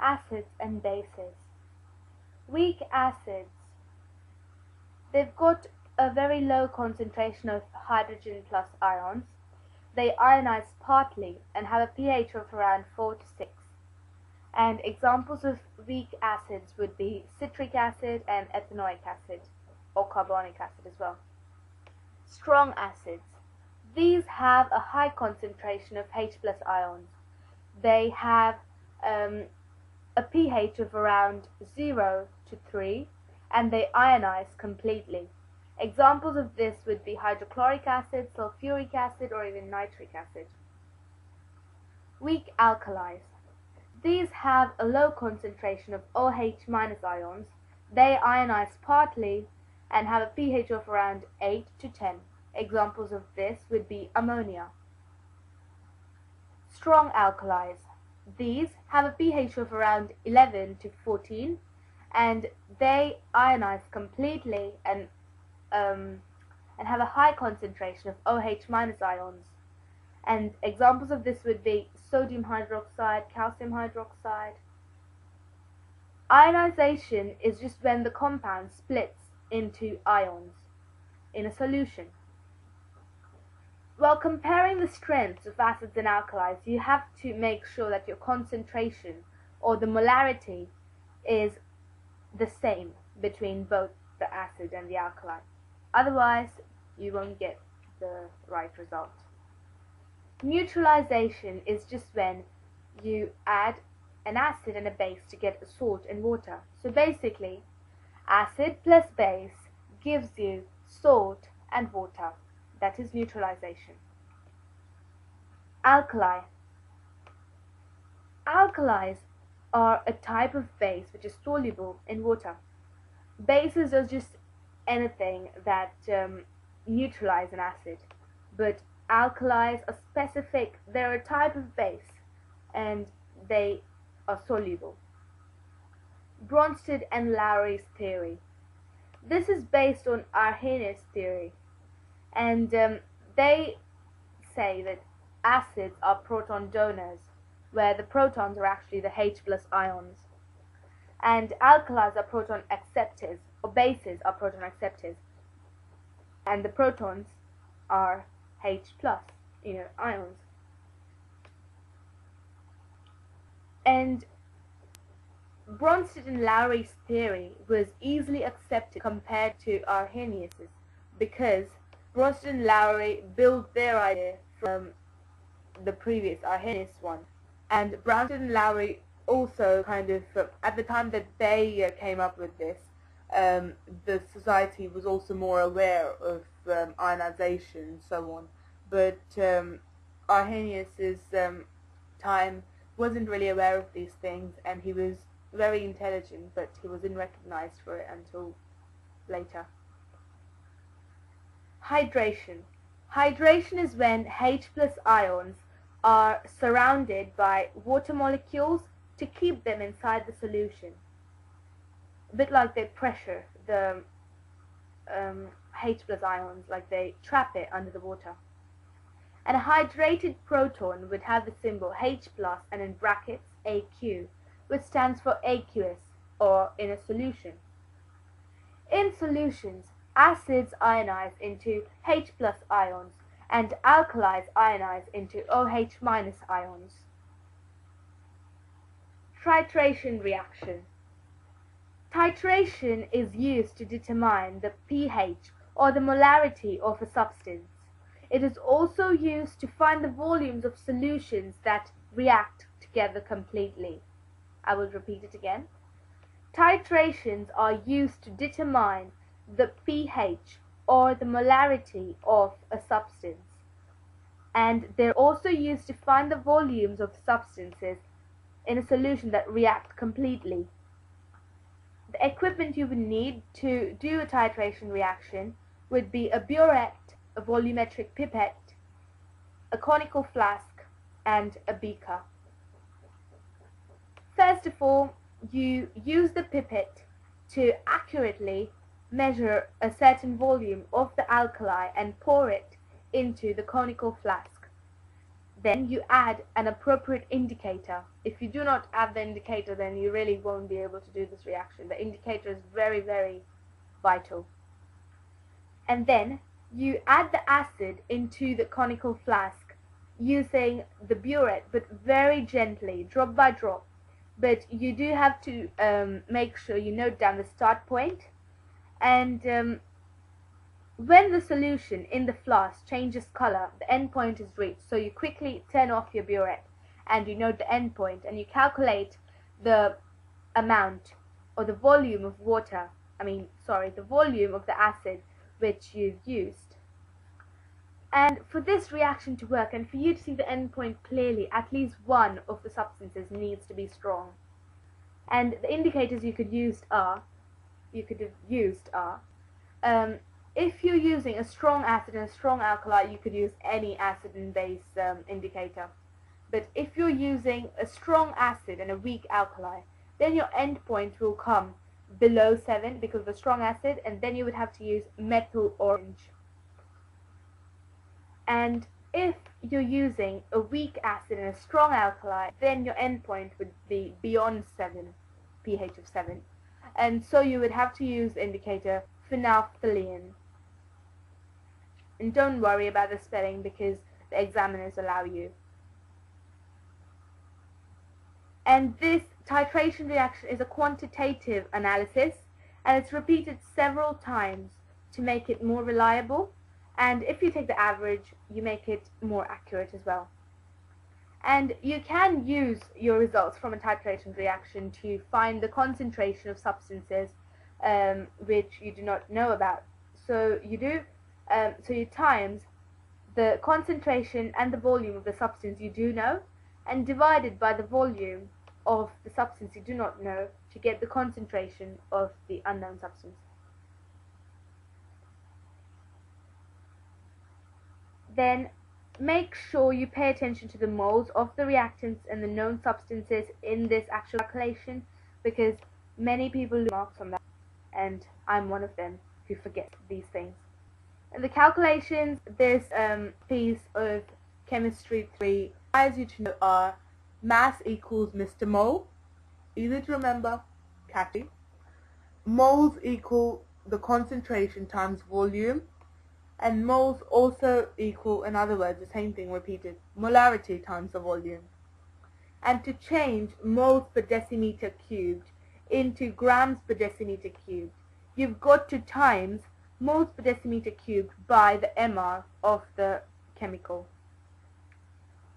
acids and bases. Weak acids, they've got a very low concentration of hydrogen plus ions. They ionize partly and have a pH of around 4 to 6. And examples of weak acids would be citric acid and ethanoic acid, or carbonic acid as well. Strong acids. These have a high concentration of H plus ions. They have um, a pH of around 0 to 3 and they ionize completely. Examples of this would be hydrochloric acid, sulfuric acid, or even nitric acid. Weak alkalis. These have a low concentration of OH- ions. They ionize partly and have a pH of around 8 to 10. Examples of this would be ammonia. Strong alkalis. These have a pH of around 11 to 14 and they ionize completely and um, and have a high concentration of OH minus ions. And examples of this would be sodium hydroxide, calcium hydroxide. Ionization is just when the compound splits into ions in a solution. While comparing the strengths of acids and alkalis, you have to make sure that your concentration or the molarity is the same between both the acid and the alkali. Otherwise, you won't get the right result. Neutralization is just when you add an acid and a base to get a salt and water. So basically, acid plus base gives you salt and water. That is neutralization. Alkali. Alkalis are a type of base which is soluble in water. Bases are just anything that um, neutralize an acid, but alkalis are specific, they're a type of base and they are soluble. Bronsted and Lowry's theory. This is based on Arrhenius' theory, and um, they say that acids are proton donors, where the protons are actually the H plus ions, and alkalis are proton acceptors, or bases are proton acceptors, and the protons are H plus, you know, ions. And Bronsted and Lowry's theory was easily accepted compared to Arrhenius's because Bronsted and Lowry built their idea from the previous Arrhenius one. And Bronsted and Lowry also kind of, at the time that they uh, came up with this, um, the society was also more aware of um, ionization and so on. But um, Arrhenius's um, time wasn't really aware of these things, and he was very intelligent, but he wasn't recognized for it until later. Hydration. Hydration is when H plus ions are surrounded by water molecules to keep them inside the solution. A bit like they pressure the um, H plus ions, like they trap it under the water. And a hydrated proton would have the symbol H plus and in brackets AQ, which stands for aqueous or in a solution. In solutions, acids ionize into H plus ions and alkalis ionize into OH minus ions. Titration reaction. Titration is used to determine the pH or the molarity of a substance. It is also used to find the volumes of solutions that react together completely. I will repeat it again. Titrations are used to determine the pH or the molarity of a substance. And they're also used to find the volumes of substances in a solution that react completely. The equipment you would need to do a titration reaction would be a burette, a volumetric pipette, a conical flask, and a beaker. First of all, you use the pipette to accurately measure a certain volume of the alkali and pour it into the conical flask. then you add an appropriate indicator. If you do not add the indicator, then you really won't be able to do this reaction. The indicator is very, very vital. And then you add the acid into the conical flask using the burette, but very gently, drop by drop. But you do have to um, make sure you note down the start point and um, when the solution in the flask changes color, the endpoint is reached. So you quickly turn off your burette and you note the endpoint point and you calculate the amount or the volume of water, I mean, sorry, the volume of the acid which you've used. And for this reaction to work and for you to see the endpoint clearly, at least one of the substances needs to be strong. And the indicators you could use are, you could have used are, um, if you're using a strong acid and a strong alkali, you could use any acid and base um, indicator. But if you're using a strong acid and a weak alkali, then your endpoint will come below 7 because of the strong acid, and then you would have to use methyl orange. And if you're using a weak acid and a strong alkali, then your endpoint would be beyond 7, pH of 7. And so you would have to use the indicator phenolphthalein. And don't worry about the spelling because the examiners allow you. And this titration reaction is a quantitative analysis and it's repeated several times to make it more reliable and if you take the average you make it more accurate as well. And you can use your results from a titration reaction to find the concentration of substances um, which you do not know about. So you do um, so you times the concentration and the volume of the substance you do know and divided by the volume of the substance you do not know to get the concentration of the unknown substance. Then make sure you pay attention to the moles of the reactants and the known substances in this actual calculation because many people lose marks on that and I'm one of them who forget these things. In the calculations, this um, piece of chemistry 3 requires you to know are mass equals Mr. Mole, easy to remember, Cathy. Moles equal the concentration times volume, and moles also equal, in other words, the same thing repeated, molarity times the volume. And to change moles per decimeter cubed into grams per decimeter cubed, you've got to times moles per decimeter cubed by the MR of the chemical.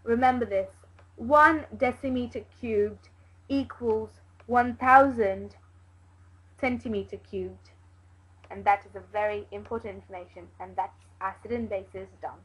Remember this, 1 decimeter cubed equals 1000 centimeter cubed. And that is a very important information and that's acid and bases done.